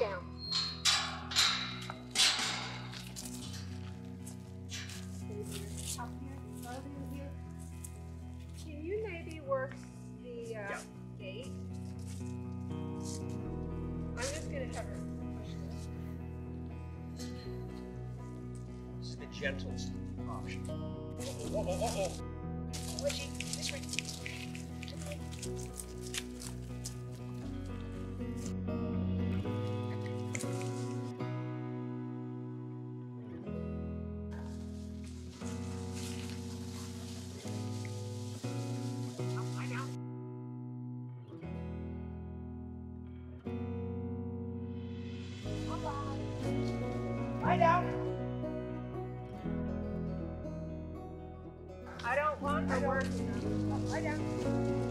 Down. Up here, over here. Can you maybe work the uh, Yeah. gate? I'm just gonna have her push this. This is the gentlest option. Oh, oh, oh, oh, oh. Reggie, this way. I don't want her working. Lie down.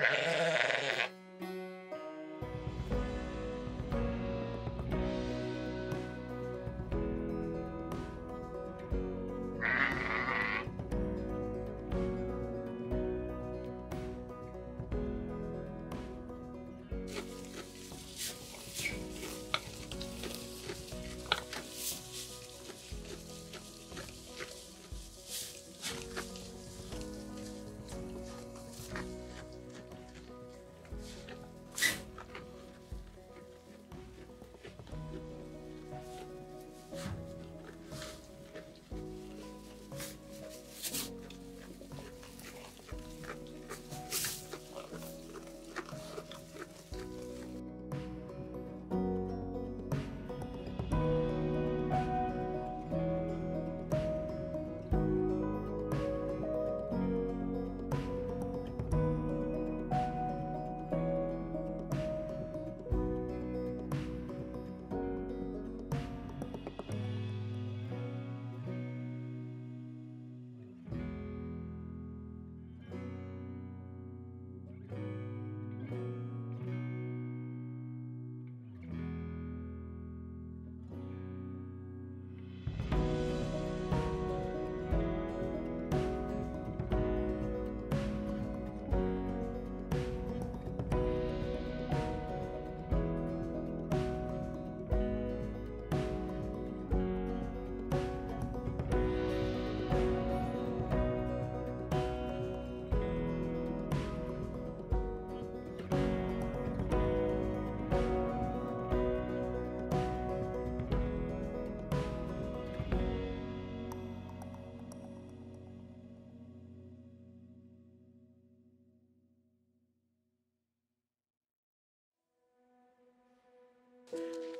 Bleh. Bye.